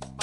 Bye.